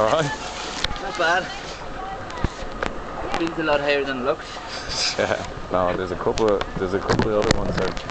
All right. Not bad. Feels a lot higher than it looks. Yeah. No, there's a couple. Of, there's a couple of other ones that